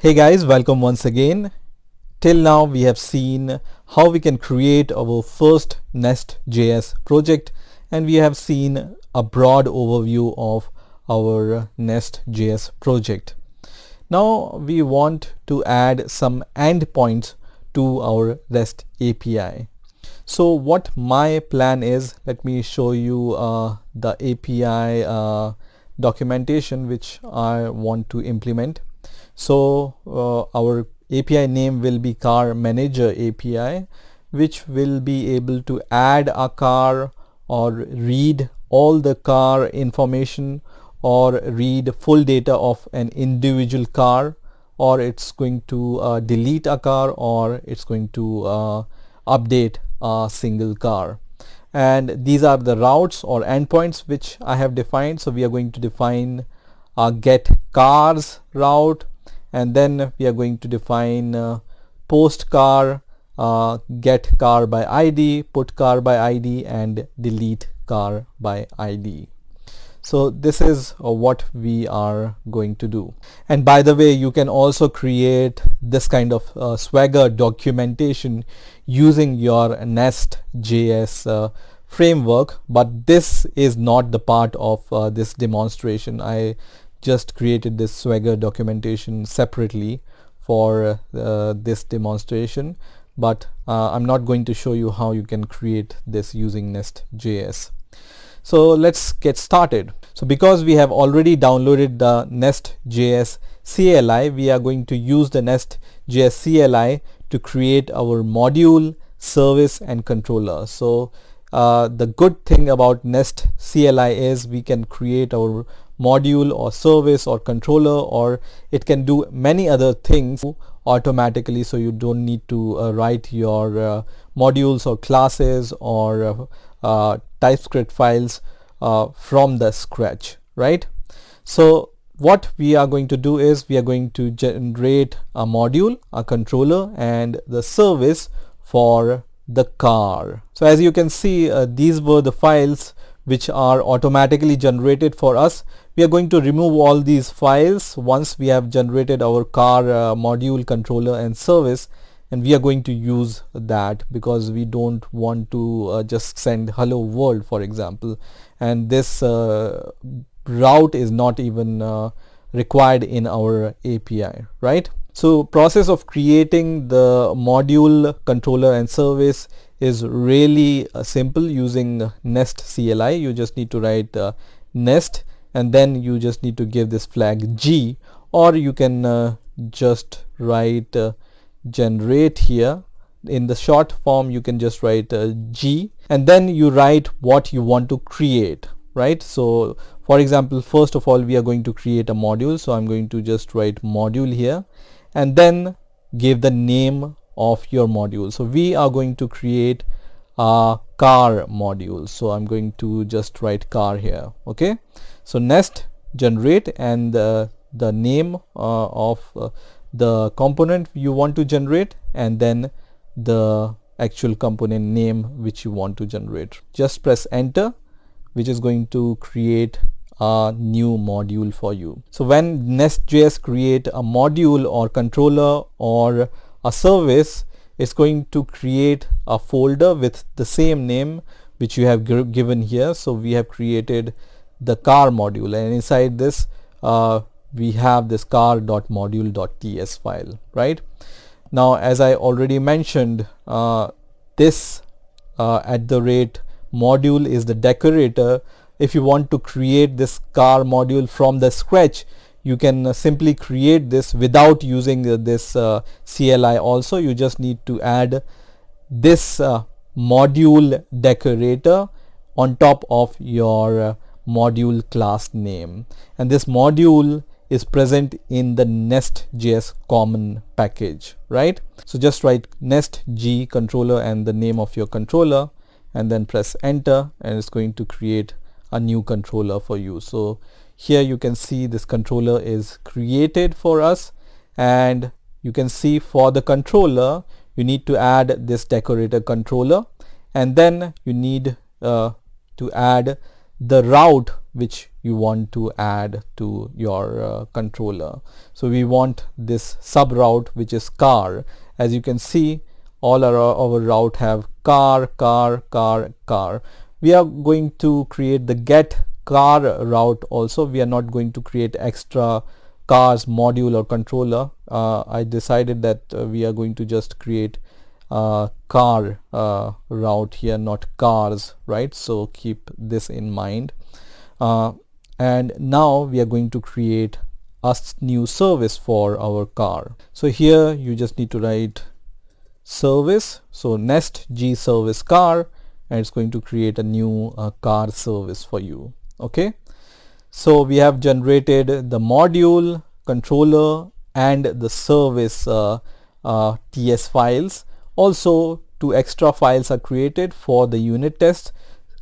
Hey guys, welcome once again. Till now we have seen how we can create our first Nest.js project and we have seen a broad overview of our Nest.js project. Now we want to add some endpoints to our REST API. So what my plan is, let me show you uh, the API uh, documentation which I want to implement. So uh, our API name will be car manager API which will be able to add a car or read all the car information or read full data of an individual car or it's going to uh, delete a car or it's going to uh, update a single car. And these are the routes or endpoints which I have defined. So we are going to define a get cars route and then we are going to define uh, post car uh, get car by ID put car by ID and delete car by ID so this is uh, what we are going to do. And by the way you can also create this kind of uh, swagger documentation using your nest.js uh, framework. But this is not the part of uh, this demonstration. I just created this swagger documentation separately for uh, this demonstration but uh, I'm not going to show you how you can create this using nest.js so let's get started. So because we have already downloaded the nest.js CLI we are going to use the nest.js CLI to create our module service and controller. So uh, the good thing about nest CLI is we can create our module or service or controller or it can do many other things automatically. So you don't need to uh, write your uh, modules or classes or uh, uh TypeScript files uh, from the scratch right? So what we are going to do is we are going to generate a module a controller and the service for the car. So as you can see uh, these were the files which are automatically generated for us. We are going to remove all these files once we have generated our car uh, module controller and service and we are going to use that because we don't want to uh, just send hello world for example. And this uh, route is not even uh, required in our API right? So process of creating the module controller and service is really uh, simple using nest CLI you just need to write uh, nest and then you just need to give this flag G or you can uh, just write uh, generate here. In the short form you can just write uh, G and then you write what you want to create right? So for example first of all we are going to create a module. So I'm going to just write module here and then give the name of your module. So we are going to create a car module. So I'm going to just write car here okay? So nest generate and uh, the name uh, of uh, the component you want to generate and then the actual component name which you want to generate. Just press enter which is going to create a new module for you. So when nest.js create a module or controller or a service is going to create a folder with the same name which you have given here. So we have created the car module and inside this uh, we have this car.module.ts file right? Now as I already mentioned uh, this uh, at the rate module is the decorator. If you want to create this car module from the scratch you can uh, simply create this without using uh, this uh, CLI also you just need to add this module decorator on top of your module class name. And this module is present in the nest.js common package right? So just write nest g controller and the name of your controller and then press enter and it's going to create a new controller for you. So here you can see this controller is created for us and you can see for the controller you need to add this decorator controller and then you need uh, to add the route which you want to add to your uh, controller. So we want this sub route which is car. As you can see all our, our route have car, car, car, car. We are going to create the get car route also. We are not going to create extra cars module or controller. Uh, I decided that uh, we are going to just create uh, car uh, route here not cars right so keep this in mind uh, and now we are going to create a new service for our car so here you just need to write service so nest g service car and it's going to create a new uh, car service for you okay. So we have generated the module controller and the service uh, uh, ts files. Also two extra files are created for the unit test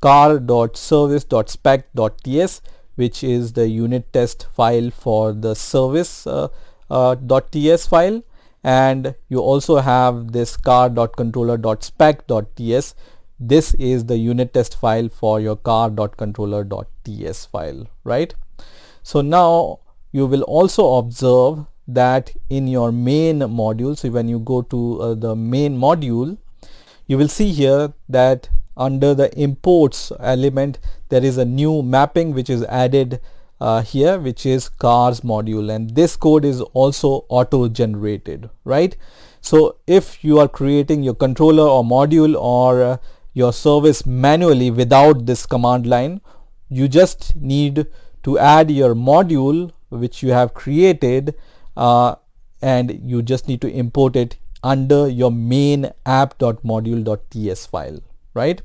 car.service.spec.ts which is the unit test file for the service uh, uh, .ts file. And you also have this car.controller.spec.ts this is the unit test file for your car.controller.ts file right? So now you will also observe that in your main module so when you go to uh, the main module you will see here that under the imports element there is a new mapping which is added uh, here which is cars module. And this code is also auto generated right? So if you are creating your controller or module or uh, your service manually without this command line. You just need to add your module which you have created uh, and you just need to import it under your main app.module.ts file right?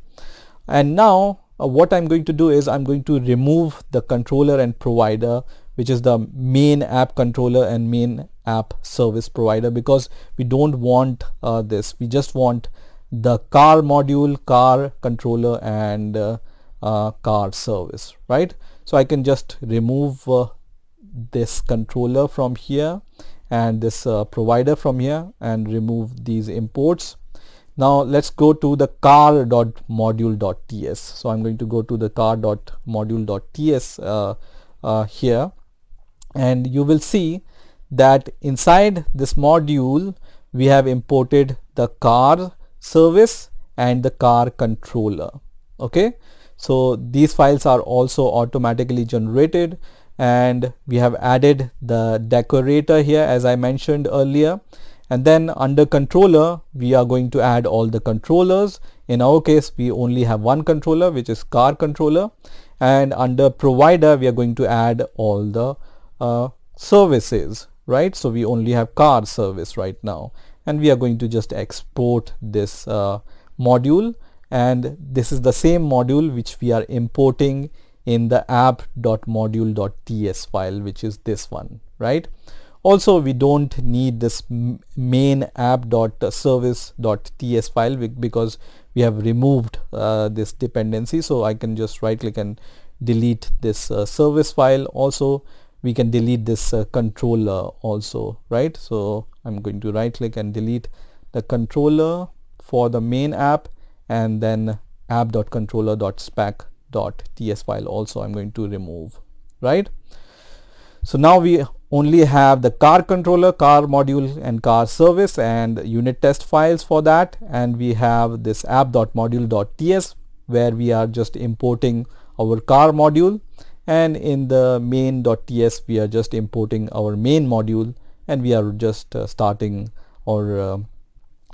And now uh, what I'm going to do is I'm going to remove the controller and provider which is the main app controller and main app service provider because we don't want uh, this. We just want the car module car controller and uh, uh, car service right? So I can just remove uh, this controller from here and this uh, provider from here and remove these imports. Now let's go to the car.module.ts so i'm going to go to the car.module.ts uh, uh, here. And you will see that inside this module we have imported the car service and the car controller. Okay? So these files are also automatically generated and we have added the decorator here as I mentioned earlier. And then under controller we are going to add all the controllers. In our case we only have one controller which is car controller. And under provider we are going to add all the uh, services right? So we only have car service right now and we are going to just export this uh, module. And this is the same module which we are importing in the app.module.ts file which is this one right? Also we don't need this main app.service.ts file because we have removed uh, this dependency. So I can just right click and delete this uh, service file also we can delete this uh, controller also right? So I'm going to right click and delete the controller for the main app and then app.controller.spec ts file also I'm going to remove right? So now we only have the car controller car module and car service and unit test files for that. And we have this app.module.ts where we are just importing our car module and in the main.ts we are just importing our main module and we are just uh, starting our uh,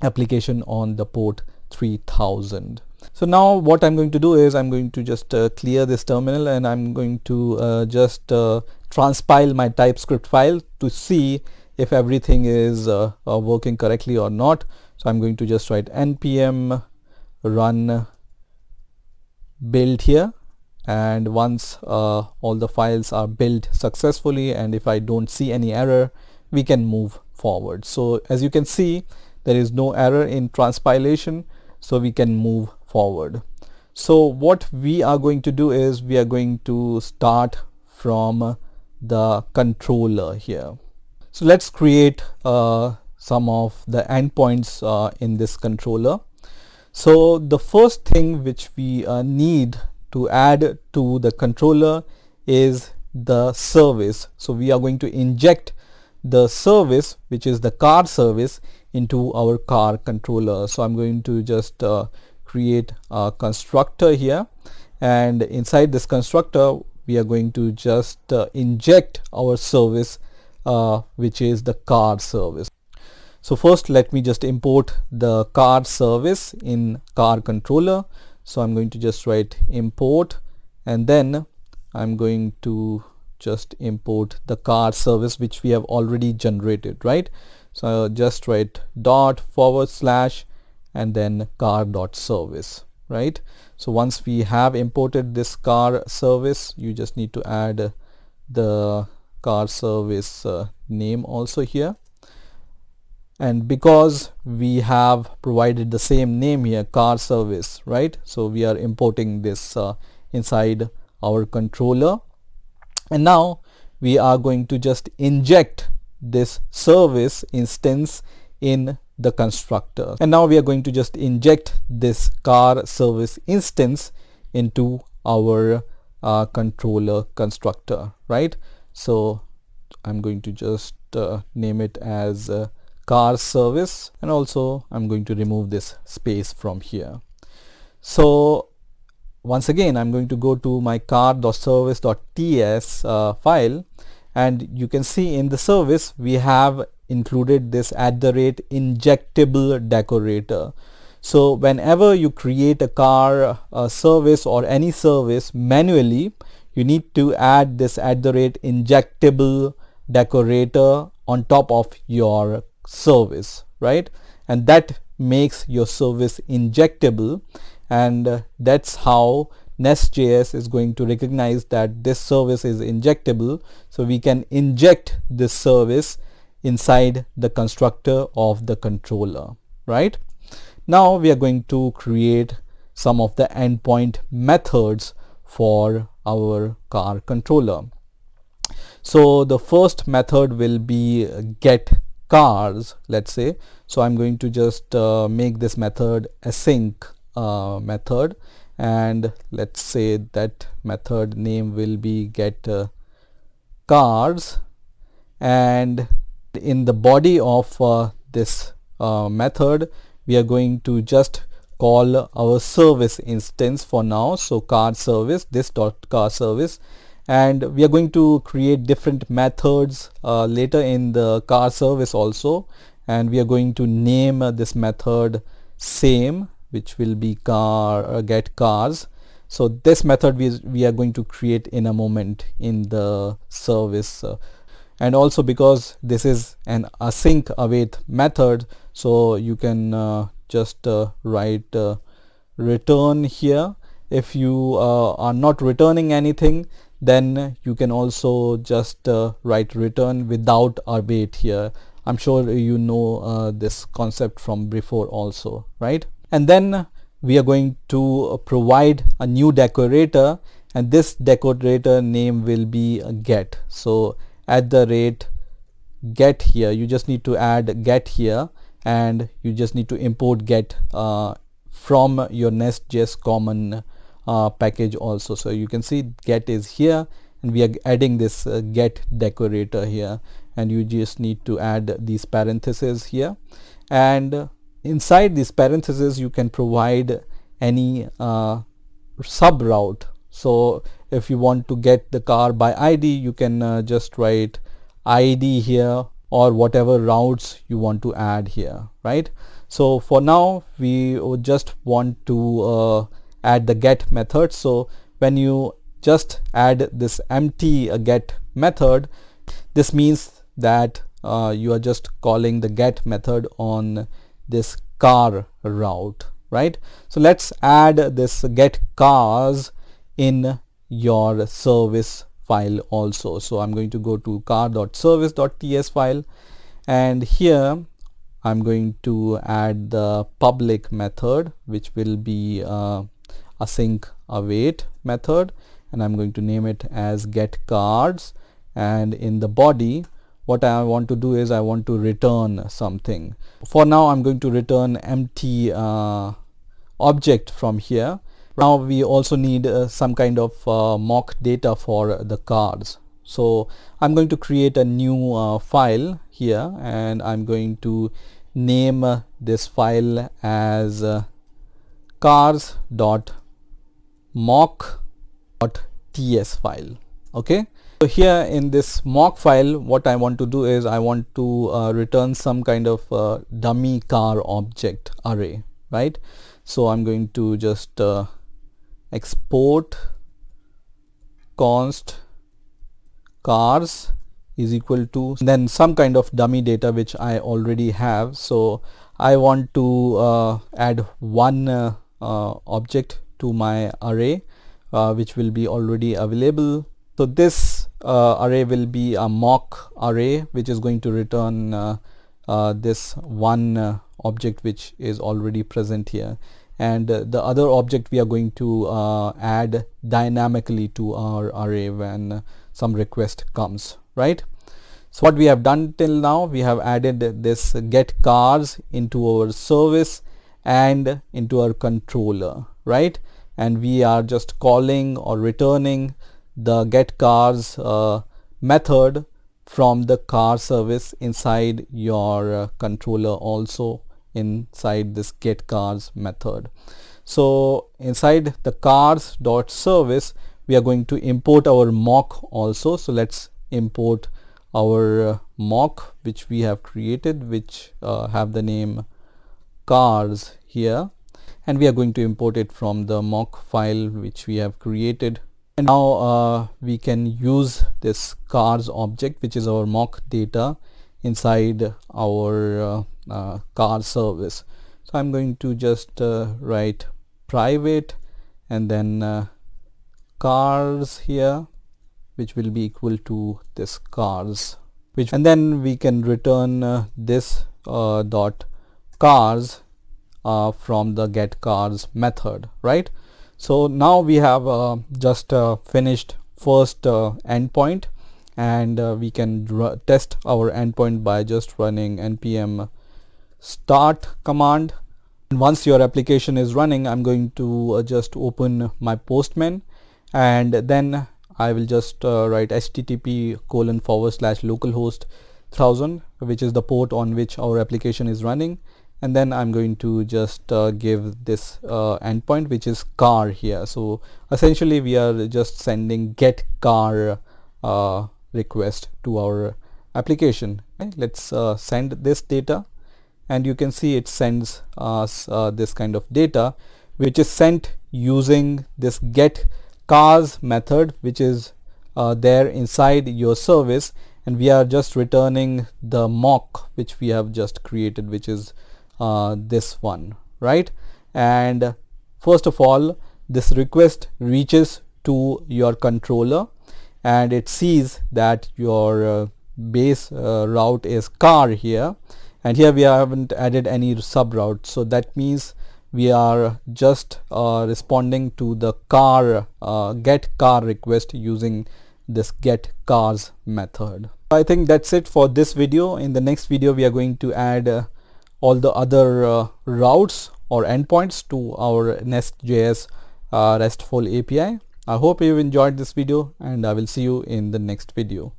application on the port 3000 so now what I'm going to do is I'm going to just uh, clear this terminal and I'm going to uh, just uh, transpile my TypeScript file to see if everything is uh, working correctly or not. So I'm going to just write npm run build here and once uh, all the files are built successfully and if I don't see any error we can move forward. So as you can see there is no error in transpilation so we can move forward. So what we are going to do is we are going to start from the controller here. So let's create uh, some of the endpoints uh, in this controller. So the first thing which we uh, need to add to the controller is the service. So we are going to inject the service which is the car service into our car controller. So I'm going to just uh, create a constructor here. And inside this constructor we are going to just uh, inject our service uh, which is the car service. So first let me just import the car service in car controller so I'm going to just write import and then I'm going to just import the car service which we have already generated right? So I'll just write dot forward slash and then car dot service right? So once we have imported this car service you just need to add the car service uh, name also here and because we have provided the same name here car service right? So we are importing this uh, inside our controller. And now we are going to just inject this service instance in the constructor. And now we are going to just inject this car service instance into our uh, controller constructor right? So I'm going to just uh, name it as uh, car service and also I'm going to remove this space from here. So once again I'm going to go to my car.service.ts uh, file and you can see in the service we have included this at the rate injectable decorator. So whenever you create a car uh, service or any service manually you need to add this at the rate injectable decorator on top of your service right? And that makes your service injectable. And uh, that's how Nest.js is going to recognize that this service is injectable. So we can inject this service inside the constructor of the controller right? Now we are going to create some of the endpoint methods for our car controller. So the first method will be get cars let's say. So I'm going to just uh, make this method async uh, method. And let's say that method name will be get uh, cars and in the body of uh, this uh, method we are going to just call our service instance for now. So car service this dot car service and we are going to create different methods uh, later in the car service also. And we are going to name uh, this method same which will be car uh, get cars. So this method we, we are going to create in a moment in the service uh, and also because this is an async await method so you can uh, just uh, write return here. If you are not returning anything then you can also just uh, write return without await here. I'm sure you know uh, this concept from before also right? And then we are going to provide a new decorator and this decorator name will be get. So at the rate get here you just need to add get here and you just need to import get uh, from your nest.js common uh, package also. So you can see get is here and we are adding this uh, get decorator here. And you just need to add these parentheses here. And inside these parentheses you can provide any uh, sub route. So if you want to get the car by ID you can uh, just write ID here or whatever routes you want to add here right? So for now we just want to add the get method. So when you just add this empty uh, get method this means that uh, you are just calling the get method on this car route right? So let's add this get cars in your service file also. So I'm going to go to car.service.ts file and here I'm going to add the public method which will be uh, async await method and I'm going to name it as get cars. And in the body what I want to do is I want to return something. For now I'm going to return empty uh, object from here. Now we also need uh, some kind of uh, mock data for the cards. so I'm going to create a new uh, file here and I'm going to name this file as uh, cars.mock.ts file okay? So here in this mock file what I want to do is I want to uh, return some kind of uh, dummy car object array right? So I'm going to just uh, export const cars is equal to then some kind of dummy data which I already have. So I want to uh, add one uh, uh, object to my array uh, which will be already available. So this uh, array will be a mock array which is going to return uh, this one object which is already present here. And the other object we are going to add dynamically to our array when some request comes right? So what we have done till now we have added this get cars into our service and into our controller right and we are just calling or returning the get cars uh, method from the car service inside your uh, controller also inside this get cars method. So inside the cars dot service we are going to import our mock also. So let's import our uh, mock which we have created which uh, have the name cars here and we are going to import it from the mock file which we have created. And now uh, we can use this cars object which is our mock data inside our uh, uh, car service. So I'm going to just uh, write private and then cars here which will be equal to this cars which and then we can return uh, this uh, dot cars uh, from the get cars method right? So now we have uh, just uh, finished first uh, endpoint and we can test our endpoint by just running npm start command. And once your application is running I'm going to just open my postman and then I will just uh, write http colon forward slash localhost 1000 which is the port on which our application is running and then I'm going to just uh, give this uh, endpoint which is car here. So essentially we are just sending get car uh, request to our application. Okay? let's uh, send this data. And you can see it sends us uh, this kind of data which is sent using this get cars method which is uh, there inside your service. And we are just returning the mock which we have just created which is uh, this one right? And first of all this request reaches to your controller and it sees that your uh, base uh, route is car here. And here we haven't added any sub route so that means we are just uh, responding to the car uh, get car request using this get cars method. I think that's it for this video. In the next video we are going to add uh, all the other uh, routes or endpoints to our nest.js uh, restful api i. Hope you enjoyed this video and i will see you in the next video